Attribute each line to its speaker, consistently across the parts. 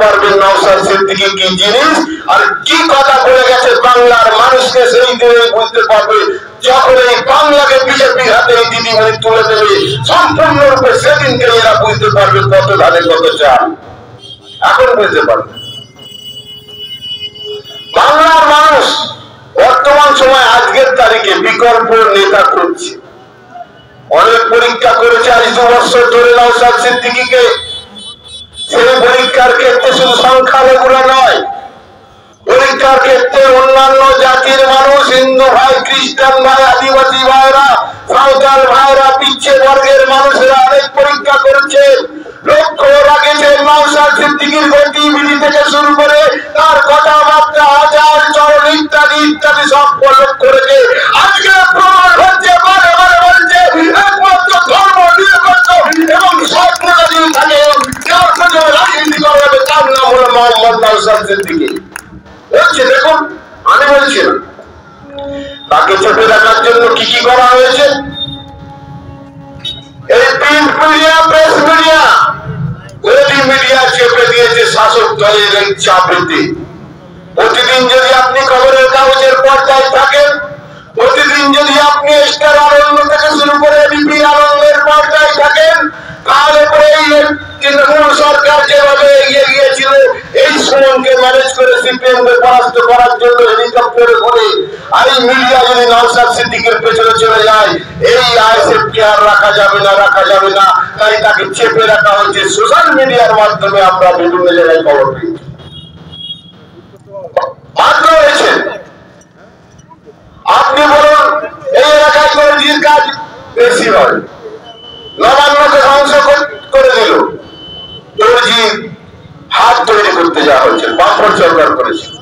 Speaker 1: পারবেন নওসাদ সিদ্দিকি জিনিস? আর কি কথা বলে গেছে বাংলার মানুষকে সেই দিনে বুঝতে পারবে যখন এই বাংলাকে বিজেপির হাতে এই দিদিমণি তুলে দেবে, সম্পূর্ণরূপে সেদিনকে এরা বুঝতে পারবে কত ধারে কত চাল। এখন বুঝতে পারবে। বাংলার মানুষ বর্তমান সময় আজকের তারিখে বিকল্প নেতা খুঁজছে। অনেক পরীক্ষা করেছে আজ দু বছর ধরে নওসাদ সিদ্দিকিকে সেই পরীক্ষার ক্ষেত্রে শুধু সংখ্যালঘুরা নয়, পরীক্ষার ক্ষেত্রে অন্যান্য জাতির মানুষ, হিন্দু ভাই, খ্রিস্টান ভাই, আদিবাসী ভাইরা, সাঁওতাল ভাইরা পিচ্ছে বর্গের মানুষেরা অনেক পরীক্ষা করেছে। লক্ষ্য রাখেছে নওশাদ সিদ্দিকী বলছে দেখুন, আমি বলছি, তাকে চেপে রাখার জন্য কি কি করা হয়েছে? এই প্রিন্ট মিডিয়া, প্রেস মিডিয়া। গদি মিডিয়া চেপে দিয়েছে শাসক দলের এই চাপেতে প্রতিদিন যদি আপনি খবরের কাগজের পর্দায় থাকেন, প্রতিদিন যদি আপনি স্টার আনন্দ থেকে শুরু করে বিপি আনন্দের পর্দায় থাকেন তাহলে পরে এই তৃণমূল সরকার যেভাবে এগিয়ে গিয়েছিল, এই করে করে হয়েছে। আপনি বলুন, এই এলাকায় দর্জির কাজ বেশি হয়? নবান্নকে ধ্বংস কর- দিল। দর্জি হাত তৈরি করতে যাওয়া হয়েছে বামফ্রন্ট সরকার করেছে।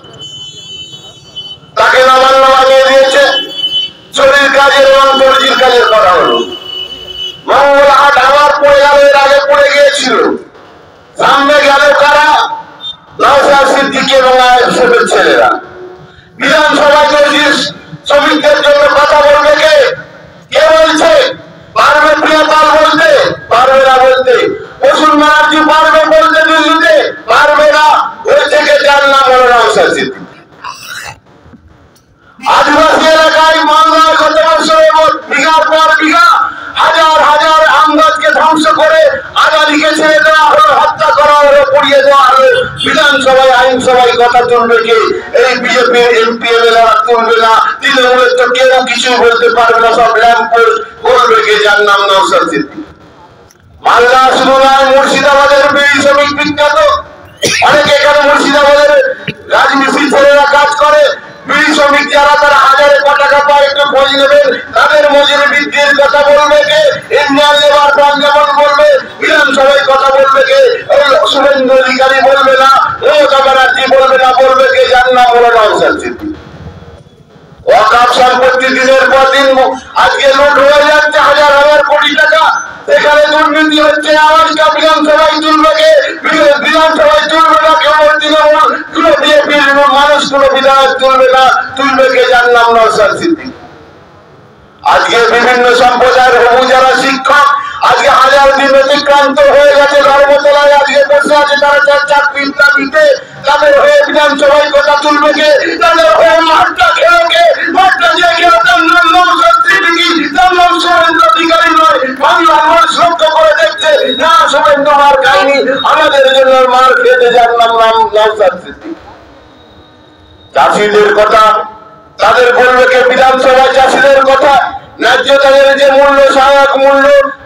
Speaker 1: তাকে নবান্ন বানিয়ে দিয়েছে, চুরির কাজের এবং দর্জির কাজের করা হলো। মঙ্গলহাট আবার পড়ে গেল, এর আগে পড়ে গিয়েছিল। সামনে গেল কারা? নওশাদ সিদ্দিকী এবং আইএসএফের ছেলেরা। বিধানসভায় দর্জির শ্রমিকদের জন্য কথা বলবে কে? কে বলছে? পারবে প্রিয়পাল বলতে পারবে না বলতে বসুন ব্যানার্জি পারবে বলতে দিল্লিতে পারবে না ওই থেকে যার নাম হলো রামসার সিদ্ধি আদিবাসী এলাকায় মালদায় গত বছর বিঘার পর বিঘা হাজার হাজার আম ধ্বংস করে আজাদিকে ছেড়ে দেওয়া মুর্শিদাবাদের বিখ্যাত। অনেকে এখানে মুর্শিদাবাদের রাজমিস্ত্রি ছেলেরা কাজ করে। বিড়ি শ্রমিক যারা তারা হাজারে ক টাকা পায়, একটু খোঁজ নেবেন। বলবে কে? শুভেন্দু অধিকারী বলবে না মমতা ব্যানার্জি বলবে না, বলবে কে যার নাম হলো নওশাদ সিদ্দিকী ওয়াকাফ সম্পত্তি দিনের পর দিন আজকে লুট হয়ে যাচ্ছে হাজার হাজার কোটি টাকা। এখানে দুর্নীতি হচ্ছে আওয়াজটা বিধানসভায় তুলবে কে? বিধানসভায় তুলবে না, কেবল তৃণমূল। কোনো বিএপির মানুষ, কোনো বিধায়ক তুলবে না, তুলবে কে যার নাম নওশাদ সিদ্দিকী আজকে বিভিন্ন সম্প্রদায়ের হবু যারা শিক্ষক আজকে হাজার দিন অতিক্রান্ত হয়ে গেছে ধর্মতলায়। আজকে বসে আছে তারা তার চাকরির দাবিতে তাদের হয়ে বিধানসভায় কথা তুলবে কে? তাদের হয়ে মাঠটা খেলো কে? মাঠটা যে খেলো তার নাম নওশাদ সিদ্দিকী তার নাম শুভেন্দু অধিকারী নয়। বাংলার মানুষ লক্ষ্য করে দেখছে, না শুভেন্দু মার খায়নি আমাদের জন্য মার খেতে যার নাম নাম নওশাদ সিদ্দিকী চাষিদের কথা, তাদের বলবে কে বিধানসভায় চাষিদের কথা। ন্যায্য তাদের যে মূল্য, সহায়ক মূল্য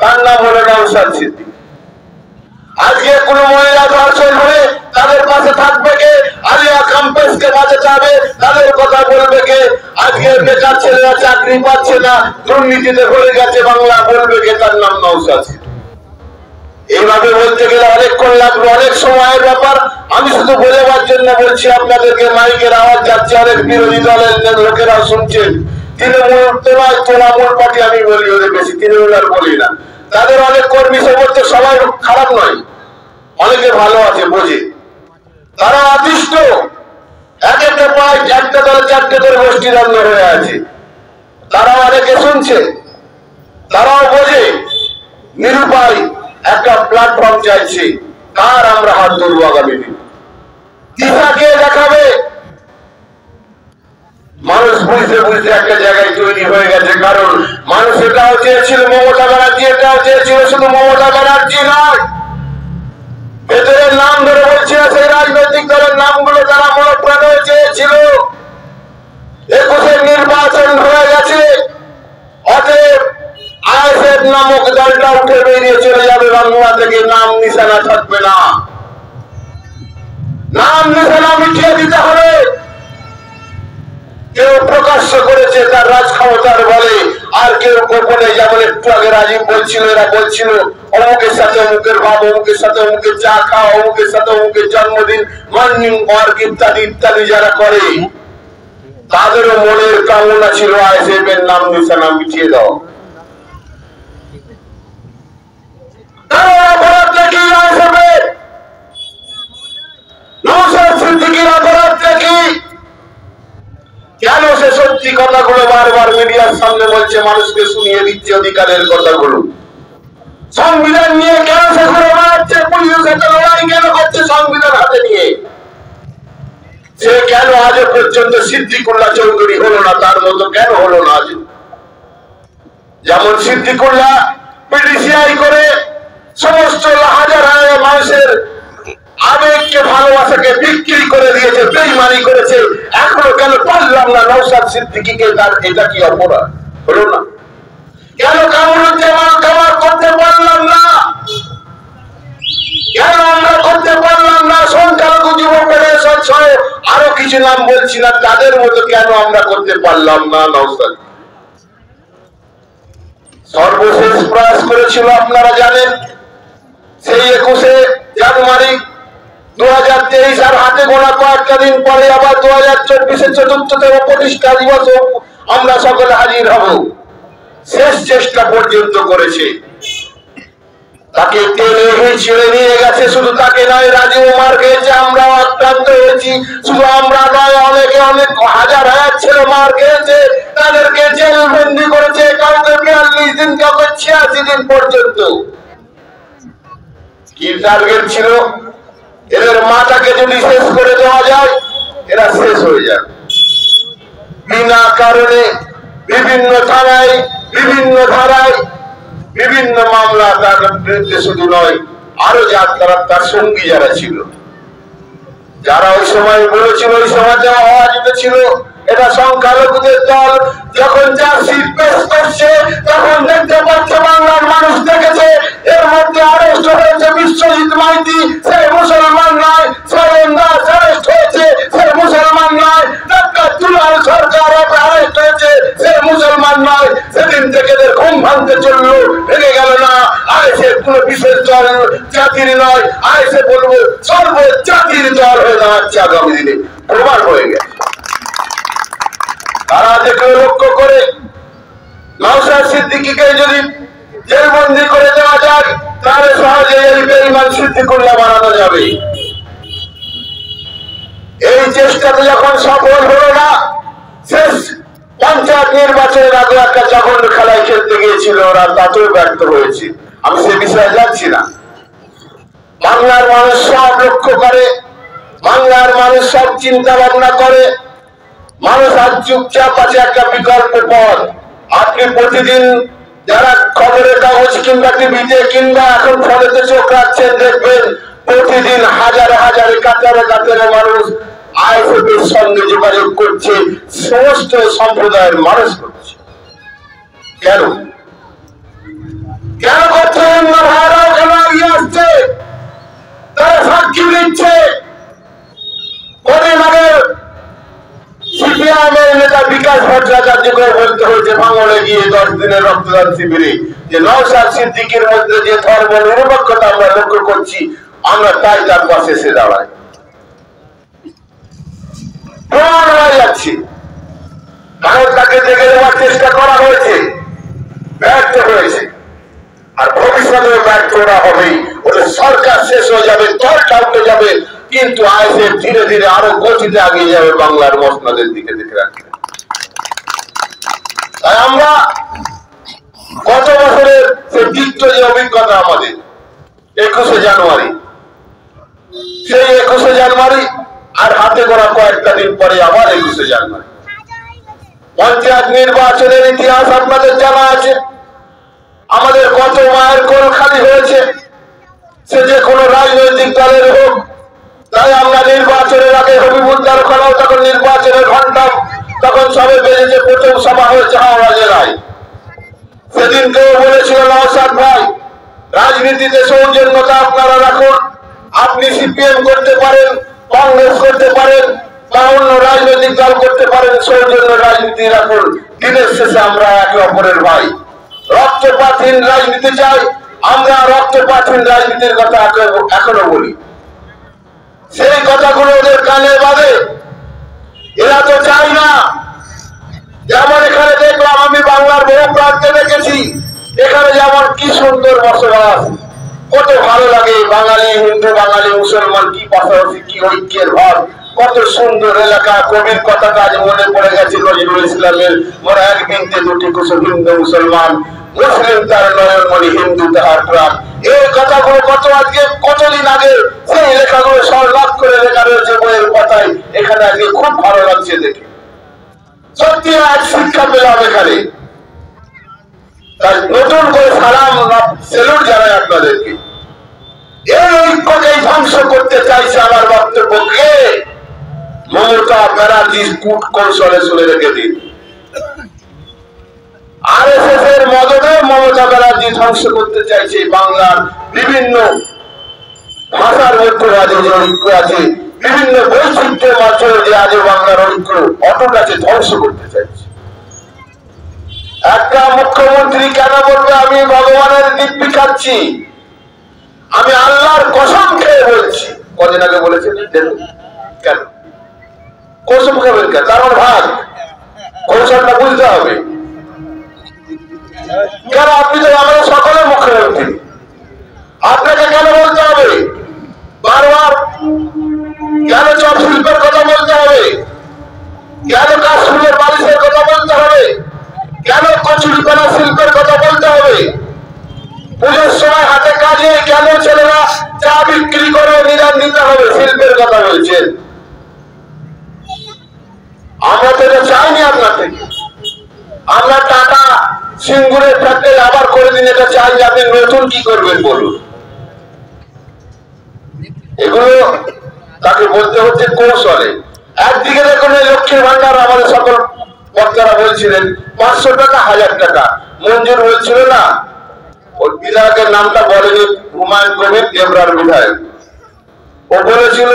Speaker 1: তার নাম হলো সিদ্দিকী। আজকে কোন মহিলা ধর্ষণ তাদের পাশে থাকবে কে? হবে, তাদের কথা বলবে কে? আজকে বেকার ছেলেরা চাকরি পাচ্ছে না, দুর্নীতিতে ভরে গেছে বাংলা, বলবে কে তার নাম সিদ্দিকী। এইভাবে বলতে গেলে অনেকক্ষণ লাগবে, অনেক সময়ের ব্যাপার। আমি শুধু বোঝাবার জন্য বলছি, আপনাদেরকে মাইকের আওয়াজ যাচ্ছে, অনেক বিরোধী দলের লোকেরা শুনছেন। তৃণমূল পার্টি আমি বলি, ওদের বেশি, তৃণমূল আর বলি না। তাদের অনেক কর্মী সবাই খারাপ নয়। অনেকে ভালো আছে, বোঝে। তারা অতিষ্ঠ। এক একটা পায় দলে চারটে গোষ্ঠী দ্বন্দ্ব হয়ে আছে। তারা অনেকে শুনছে, তারাও বোঝে। নিরুপায় একটা প্ল্যাটফর্ম চাইছে তার আমরা হাত ধরবো আগামী দিন? দেখাবে? মানুষ বুঝতে বুঝতে একটা জায়গায় তৈরি হয়ে গেছে, কারণ মানুষ এটাও চেয়েছিল মমতা ব্যানার্জি এটাও চেয়েছিল শুধু মমতা ব্যানার্জি নয়। ভেতরের নাম ধরে বলছি না সেই রাজনৈতিক দলের নামগুলো তারা মনে প্রাণে চেয়েছিল। একুশের নির্বাচন হয়ে গেছে। অতএব আইএসএফ নামক দলটা উঠে বেরিয়ে চলে যাবে, বাংলা থেকে নাম নিশানা থাকবে না। নাম নিশানা মিটিয়ে দিতে হবে। কেউ প্রকাশ্য করেছে তার রাজ ক্ষমতার বলে, আর কেউ গোপনে যেমন একটু আগে রাজীব বলছিল, এরা বলছিল, অমুকের সাথে অমুকের ভাব অমুকের সাথে অমুকের চা খাওয়া, অমুকের সাথে অমুকের জন্মদিন মর্নিং ওয়ার্ক ইত্যাদি ইত্যাদি যারা করে, তাদেরও মনের কামনা ছিল আইএসএফ এর নাম মিটিয়ে দাও কারণ অপরাধটা কি আইএসএফ এর নৌসাদ সিদ্দিকির অপরাধটা কি কেন সে সত্যি কথাগুলো বারবার মিডিয়ার সামনে বলছে, মানুষকে শুনিয়ে দিচ্ছে অধিকারের কথাগুলো? সংবিধান নিয়ে কেন সে ঘুরে বেড়াচ্ছে? পুলিশের সাথে লড়াই কেন করছে সংবিধান হাতে নিয়ে? সে কেন আজও পর্যন্ত সিদ্দিকুল্লাহ চৌধুরী হলো না, তার মতো কেন হলো না আজ? যেমন সিদ্দিকুল্লাহ পিডিসিআই করে সমস্ত হাজার হাজার মানুষের আবেগকে ভালোবাসাকে বিক্রি করে দিয়েছে, বেইমানি করেছে। এখনও কেন পারলাম না নৌসাদ সিদ্দিকিকে তার এটা কি অপরাধ? হলো না। কেন কামরুজ্জামান কামার করতে পারলাম না? কেন আমরা করতে পারলাম না? সংখ্যালঘু যুব ফেডারেশন আরও কিছু নাম বলছি না, তাদের মতো কেন আমরা করতে পারলাম না নৌসাদ সর্বশেষ প্রয়াস করেছিল, আপনারা জানেন। সেই একুশে জানুয়ারি শুধু তাকে নয়, রাজীব মার খেয়েছে আমরাও আক্রান্ত হয়েছি, শুধু আমরা নয়, অনেকে অনেক হাজার হাজার ছেলে মার খেয়েছে, তাদেরকে জেল বন্দি করেছে, কাউকে বিয়াল্লিশ দিন, কাউকে ছিয়াশি দিন পর্যন্ত। কি টার্গেট ছিল? এদের মাটাকে যদি শেষ করে দেওয়া যায়, এরা শেষ হয়ে যায় বিনা কারণে বিভিন্ন থানায়, বিভিন্ন ধারায়, বিভিন্ন মামলা তার বিরুদ্ধে শুধু নয়, আরও যার তারা তার সঙ্গী যারা ছিল। যারা ওই সময় বলেছিল, ওই সমাজে অবাজিত ছিল এটা সংখ্যালঘুদের দল যখন চার্জশিট পেশ করছে, তখন দেখতে পাচ্ছে বাংলার মানুষ দেখেছে। এর মধ্যে আরেস্ট হয়েছে বিশ্বজিৎ মাইতি, সে মুসলমান নয় অ্যারেস্ট হয়েছে, সে মুসলমান নয়। ডাক্তার সরকার অ্যারেস্ট হয়েছে, সে মুসলমান নয়। সেদিন থেকে এদের ঘুম ভাঙতে চলল, ভেঙে গেল না। আইসে কোনো বিশেষ দল, জাতির নয়। আইসে বলব সর্ব জাতির দল হয়ে দাঁড়াচ্ছে আগামী দিনে। প্রমাণ হয়ে গেছে। তারা দেখে লক্ষ্য করে নওশাদ সিদ্দিকিকে যদি জেলবন্দি করে দেওয়া যায়, তাহলে সহজে এই বেইমান সিদ্দিকুল্লাহ বানানো যাবে। এই চেষ্টাতে যখন সফল হলো না, শেষ পঞ্চায়েত নির্বাচনের আগে একটা জঘন্য খেলায় খেলতে গিয়েছিল ওরা, তাতেও ব্যর্থ হয়েছে। আমি সে বিষয়ে যাচ্ছি না। বাংলার মানুষ সব লক্ষ্য করে, বাংলার মানুষ সব চিন্তা ভাবনা করে মানুষ আজ চুপচাপ আছে একটা বিকল্প পথ। আপনি প্রতিদিন যারা খবরের কাগজ কিংবা টিভিতে কিংবা এখন ফলেতে চোখ রাখছেন, দেখবেন প্রতিদিন হাজার হাজার কাতারে কাতারে মানুষ আইএফএফের সঙ্গে যোগাযোগ করছে, সমস্ত সম্প্রদায়ের মানুষ করছে। কেন? কেন করছে অন্য ভাইরাও কেন এগিয়ে আসছে তারা সাক্ষী দিচ্ছে কদিন আগে সিপিআইএমের নেতা বিকাশ ভট্টাচার্যকে বলতে হয়েছে ভাঙড়ে গিয়ে দশ দিনের রক্তদান শিবিরে, যে নওশাদ সিদ্দিকের মধ্যে যে ধর্ম নিরপেক্ষতা আমরা লক্ষ্য করছি, আমরা তাই তার পাশে এসে দাঁড়াই। তাকে দেখে দেওয়ার চেষ্টা করা হয়েছে, ব্যর্থ হয়েছে। আর ভবিষ্যতে ব্যর্থ ওরা সরকার শেষ হয়ে যাবে দলটা উঠে যাবে, কিন্তু ধীরে ধীরে আরও গতিতে আগিয়ে যাবে বাংলার মসনাদের দিকে দেখে রাখবে তাই আমরা গত বছরের তিক্ত যে অভিজ্ঞতা আমাদের, একুশে জানুয়ারি। সেই একুশে জানুয়ারি আর হাতে করা কয়েকটা দিন পরে আবার একুশে জানুয়ারি। পঞ্চায়েত নির্বাচনের ইতিহাস আপনাদের জানা আছে। আমাদের কত মায়ের কোল খালি হয়েছে। সে যে কোনো রাজনৈতিক দলের হোক, তাই আমরা নির্বাচনের আগে হবিবুদ্দার ওখানেও তখন নির্বাচনের ঘণ্টা তখন সবে বেজেছে প্রথম সভা হয়েছে হাওড়া জেলায়। সেদিন কেউ বলেছিল নওসাদ ভাই, রাজনীতিতে সৌজন্যতা আপনারা রাখুন। আপনি সিপিএম করতে পারেন, কংগ্রেস করতে পারেন, বা অন্য রাজনৈতিক দল করতে পারেন, সৌজন্য রাজনীতি রাখুন। দিনের শেষে আমরা একে অপরের ভাই। রক্তপাতহীন রাজনীতি চাই, আমরা রক্তপাতহীন রাজনীতির কথা এখনও বলি। সেই কথাগুলো ওদের কানে বাদে এরা তো চাই না। যেমন এখানে দেখলাম আমি বাংলার বহু প্রান্তে দেখেছি। এখানে যেমন কি সুন্দর বসবাস, কত ভালো লাগে বাঙালি, হিন্দু, বাঙালি, মুসলমান, কি পাশাপাশি কি ঐক্যের ভাব, কত সুন্দর এলাকা, কবির কথাটা আজ মনে পড়ে গেছে নজরুল ইসলামের। মোরা এক বিনতে দুটি কুসুম হিন্দু, মুসলমান, মুসলিম তার নয়নমণি, হিন্দু তাহার প্রাণ। এই কথাগুলো কত আজকে, কতদিন আগে সেই লেখাগুলো সংলাপ করে লেখা রয়েছে বইয়ের পাতায়, এখানে আজকে খুব ভালো লাগছে দেখে। সত্যি আজ শিক্ষা পেলাম এখানে। তাই নতুন করে সালাম সেলুট জানাই আপনাদেরকে। এই ঐক্যকেই ধ্বংস করতে চাইছে আমার বক্তব্যকে মমতা ব্যানার্জি কূট কৌশলে শুনে রেখে দিন। আর এর মদতে মমতা ব্যানার্জি ধ্বংস করতে চাইছে বাংলার বিভিন্ন ভাষার মধ্যে যে ঐক্য আছে, বিভিন্ন বৈচিত্র্যের মাধ্যমে যে আজও বাংলার ঐক্য অটুট আছে, ধ্বংস করতে চাইছে। একটা মুখ্যমন্ত্রী কেন বলবে, আমি ভগবানের দিব্যি খাচ্ছি। আমি আল্লাহর কসম খেয়ে বলছি। কদিন আগে বলেছেন কেন? কসম খাবেন কেন? তার ভাগ। কৌশলটা বুঝতে হবে। কেন আপনি তো আমাদের সকলের মুখ্যমন্ত্রী আপনাকে কেন বলতে হবে? বারবার কেন চপ শিল্পের কথা বলতে হবে? কেন কাশ্মীরের বালিশের কথা বলতে হবে? কেন কচুরিপানা শিল্পের কথা বলতে হবে? পুজোর সময় হাতে কাজে কেন ছেলেরা চা বিক্রি করে নিরাম দিতে হবে? শিল্পের কথা বলছেন। আমরা তো চাইনি আপনার থেকে। আমরা টাটা সিঙ্গুরের ফ্যাক্টরি আবার করে দিন, এটা চাই যে আপনি নতুন কি করবেন বলুন। এগুলো তাকে বলতে হচ্ছে কৌশলে। একদিকে দেখুন এই লক্ষ্মীর ভান্ডার আমাদের সকল বক্তারা বলছিলেন, পাঁচশো টাকা, হাজার টাকা। মঞ্জুর হয়েছিল না। ওই বিধায়কের নামটা বলেনি হুমায়ুন কবির, দেবরার বিধায়ক। ও বলেছিল,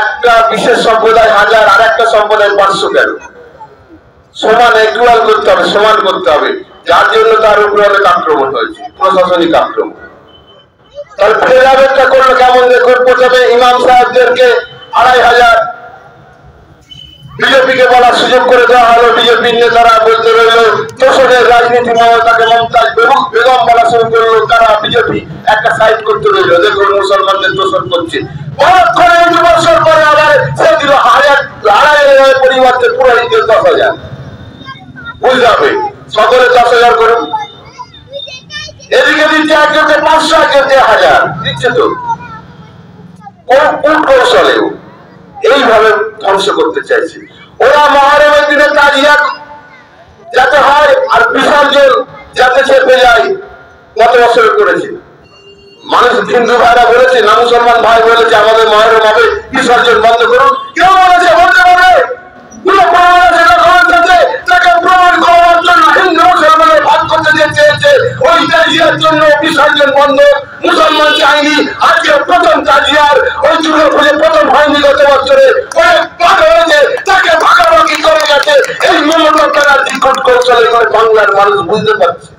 Speaker 1: একটা বিশেষ সম্প্রদায় হাজার আর একটা সম্প্রদায় পাঁচশো কেন? সমান ইকুয়াল করতে হবে, সমান করতে হবে। যার জন্য তার উপরে অনেক আক্রমণ হয়েছে, প্রশাসনিক আক্রমণ। তাহলে ফেরাবেনটা করল কেমন দেখুন প্রথমে ইমাম সাহেবদেরকে আড়াই হাজার বিজেপিকে বলার সুযোগ করে দেওয়া হলো। বিজেপির নেতারা বলতে রইল তোষণের রাজনীতি মমতাকে মমতাজ বেগম বেগম বলা শুরু করল, তারা বিজেপি একটা সাইড করতে রইল। দেখুন, মুসলমানদের তোষণ করছে। পরক্ষণে দু বছর পরে আবার সে দিল। হাজার, আড়াই হাজারের পরিবর্তে পুরোহিতদের দশ হাজার বুঝতে হবে। সকলে করুন এদিকে দিচ্ছে একজনকে পাঁচশো, একজনকে হাজার। দিচ্ছে তো। কোন কোন কৌশলেও এইভাবে ধ্বংস করতে ওরা মহারমের দিনে যাতে হয় আর যাতে চেপে যায় বছর করেছে। মানুষ হিন্দু ভাইরা বলেছে, না মুসলমান ভাই বলেছে, আমাদের মহরম হবে বিসর্জন বন্ধ করুন। কেউ বলেছে বন্ধ করে পুরো ওই তাজিয়ার জন্য বিসর্জন বন্ধ। মুসলমান চাইনি আজকে প্রথম তাজিয়ার ওই খুঁজে প্রথম হয়নি গত বছরে। তাকে ভাগাভাগি করে গেছে। এই মমতা করে চলে করে বাংলার মানুষ বুঝতে পারছে।